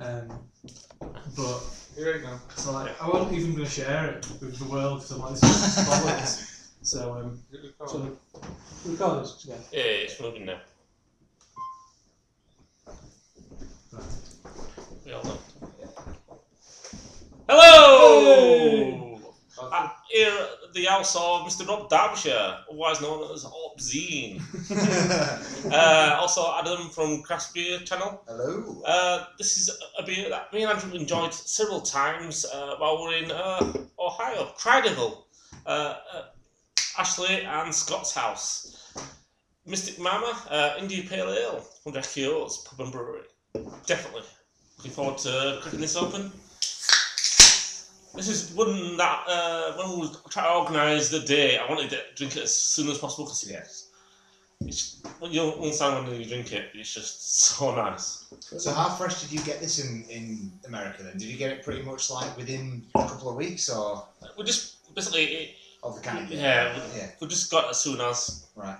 Um, but Here you go. so like, I wasn't even going to share it with the world because I'm like, this is bollocks. So um, Is it recording? so the recorders, yeah. Yeah, it's moving now. Right. We all know. Hello! Uh, here at the house of Mr. Rob Derbyshire, otherwise known as Obzine. uh, also, Adam from Craft Beer channel. Hello. Uh, this is a beer that me and Andrew enjoyed several times uh, while we we're in uh, Ohio, Crideville, uh, uh, Ashley and Scott's house. Mystic Mama, uh, India Pale Ale from Jack Pub and Brewery. Definitely. Looking forward to cracking this open. This is one that, uh, when we try to organise the day, I wanted to drink it as soon as possible because Yes. it's, when you understand when you drink it, it's just so nice. So how fresh did you get this in, in America then? Did you get it pretty much like within a couple of weeks or We just basically, it, of the kind? Yeah. Yeah. we just got it as soon as, Right.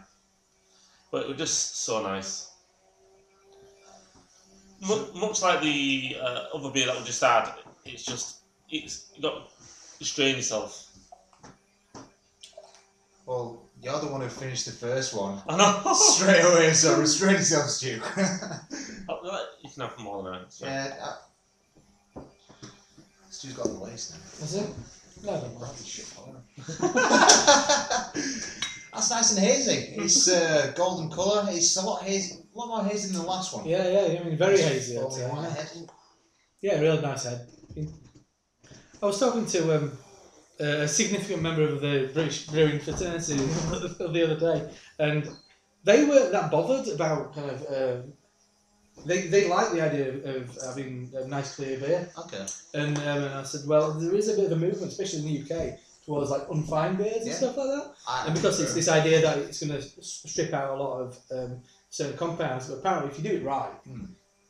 but it was just so nice. Mu- much like the uh, other beer that we just had, it's just it's you got to restrain yourself. Well, you're the one who finished the first one I know. straight away, so restrain yourself, Stu. Oh, you can have more than that. so. yeah. Uh, Stu's got the lace now. Is it? No, I don't mind. Shit, That's nice and hazy. It's uh, golden colour. It's a lot hazy, a lot more hazy than the last one. Yeah, yeah, I mean, very hazy. I'd Foamy say, yeah. head. Yeah, real nice head. I was talking to um, a significant member of the British brewing fraternity the other day, and they weren't that bothered about kind of. Um, they, they like the idea of, of having a nice clear beer, Okay. and, um, and I said, well, there is a bit of a movement, especially in the UK, towards like unfined beers and stuff like that. I, And because it's this idea that it's going to strip out a lot of um, certain compounds, but apparently if you do it right, Hmm.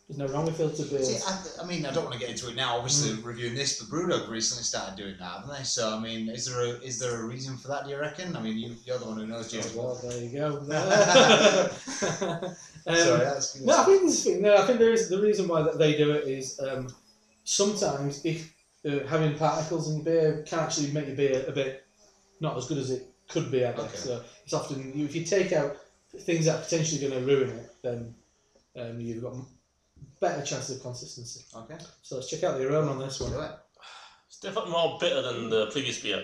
There's no wrong with filtered beers. See, I, I mean, I don't want to get into it now. Obviously, reviewing this, but Brewdog recently started doing that, haven't they? So, I mean, is there a is there a reason for that? Do you reckon? I mean, you, you're the one who knows, James. Oh, well, there you go. Um, Sorry, that's no, I think this no, I think there is the reason why that they do it is um, sometimes if uh, having particles in your beer can actually make your beer a bit not as good as it could be. I guess Okay. so. It's often if you take out things that are potentially going to ruin it, then um, you've got better chances of consistency. Okay. So let's check out the aroma on this one. Do it. It's definitely more bitter than the previous beer.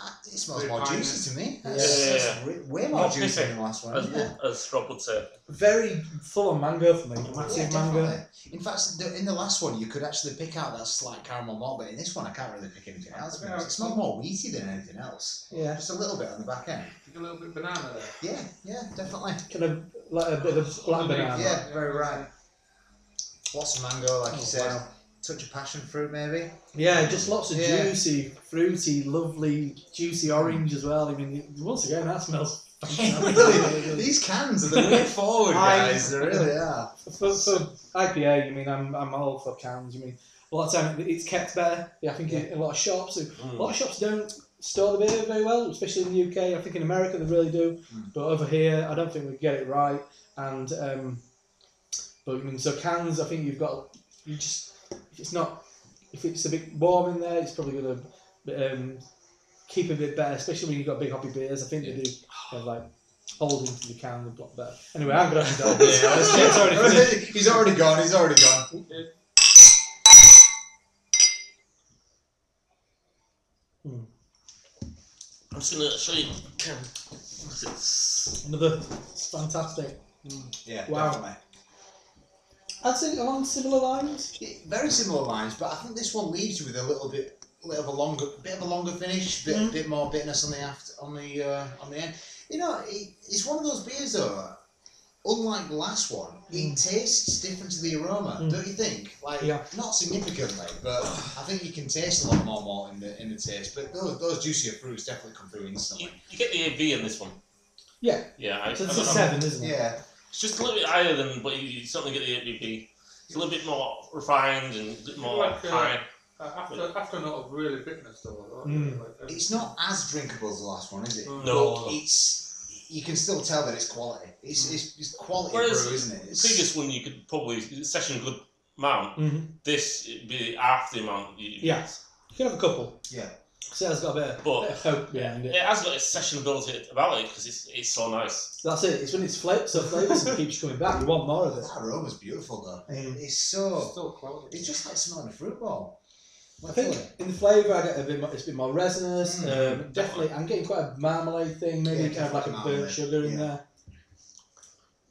Ah, It smells Bit more finer. juicy to me. Yeah. That's, Yeah, that's re- way more More juicy than the last one. As, yeah. as Rob would say. Very full on mango for me. Yeah, Massive mango. definitely. In fact, the, in the last one, you could actually pick out that slight caramel malt, but in this one, I can't really pick anything else. to be. It smells more wheaty than anything else. Yeah. Just a little bit on the back end. Think a little bit banana there. Yeah, yeah, definitely. Kind of like a bit of black banana. Yeah, very right. Lots of mango, like Oh, you said. wow. Touch of passion fruit, maybe. Yeah, just lots of Yeah. juicy, fruity, lovely, juicy orange as well. I mean, once again, that smells fantastic. These cans are the way forward, I- guys. They really are. for, for IPA, I mean, I'm, I'm all for cans. I mean, a lot of time it's kept better. Yeah, I think in a lot of shops, a Mm. lot of shops don't store the beer very well, especially in the UK. I think in America they really do, Mm. but over here I don't think we get it right. And um, but I mean, so cans, I think you've got you just if it's not if it's a bit warm in there, it's probably going to um, keep a bit better, especially when you've got big hoppy beers. I think they do have like hold into the can a lot better. Anyway, I'm going to have Yeah, let's already he's already gone. He's already gone. I'm just going to show you. Can. Another fantastic. Yeah, Wow. definitely. I'd say along similar lines. Yeah, very similar lines, but I think this one leaves you with a little bit, little of a longer, bit of a longer finish, bit, Mm. bit more bitterness on the after, on the uh, on the end. You know, it, it's one of those beers though. Unlike the last one, it tastes different to the aroma, Mm. don't you think? Like, Yeah. not significantly, but I think you can taste a lot more malt in the in the taste. But those, those juicier fruits definitely come through instantly. you get the AV in this one. Yeah, Yeah, I, so it's don't a know. seven, isn't it? Yeah, It's just a little bit higher than, but you, you certainly get the ABV. It's a little bit more refined and a bit more Like, uh, high. Uh, after, after a note of really bitterness though. though, Mm. like, uh, it's not as drinkable as the last one, is it? Mm. No. But it's you can still tell that it's quality. It's it's, it's quality Whereas brew, isn't it? The previous one, you could probably session good amount, Mm-hmm. this would be half the amount. You Yeah. You can have a couple. Yeah. So it's got a bit of, But- bit of hope behind it. It has got its sessionability about it because it's, it's so nice. That's it. It's when it's fla- so flavors and keeps coming back. You want more of it. That aroma's beautiful though. Mm. It's so. Still close. It's just like smelling a fruit ball. I think in the flavour, I get a bit more. It's a bit more resinous. Mm, um, definitely, I'm getting quite a marmalade thing. Maybe Yeah, kind of like a definitely burnt marmalade, sugar in yeah. there.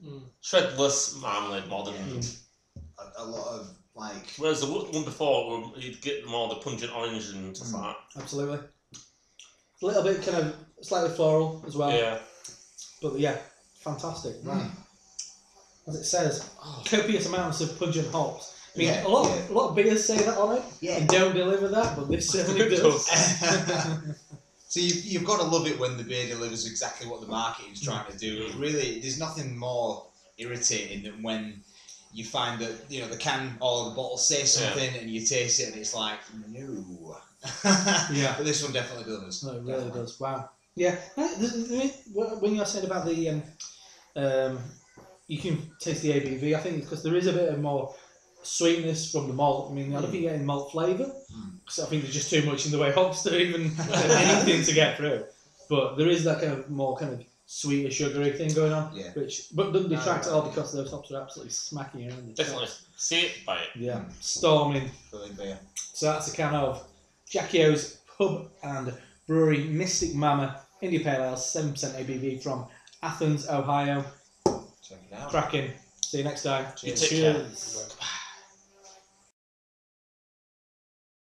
Mm. Shredless marmalade modern. Yeah. Mm. a, a lot of like. Whereas the one before, where you'd get more the pungent orange and stuff Mm. like Absolutely. A little bit kind of slightly floral as well. Yeah. But yeah, fantastic. Right. Mm. As it says, copious amounts of pungent hops. I mean, Yeah, a lot, yeah. a lot of beers say that on it Yeah. and don't deliver that, but this certainly It does. so you've, you've got to love it when the beer delivers exactly what the market is trying to do. It really, there's nothing more irritating than when you find that you know the can or the bottle says something and you taste it and it's like no. Yeah. But this one definitely does. No, it really Definitely. does. Wow. Yeah. Uh, When you were saying about the, um, um, you can taste the ABV. I think because there is a bit of more sweetness from the malt. I mean, I don't think you're getting malt flavour. Mm. So I think there's just too much in the way hops to even anything to get through. But there is that kind of more kind of sweeter, sugary thing going on. Yeah. Which, but doesn't detract at all because those hops are absolutely smacking around. the Definitely. chops. See it, buy it. Yeah. Storming. Brilliant beer. So that's a can of Jackie O's Pub and Brewery Mystic Mama India Pale Ale, 7% ABV from Athens, Ohio. Check it out. Cracking. See you next time. You Cheers. take. Cheers. Bye.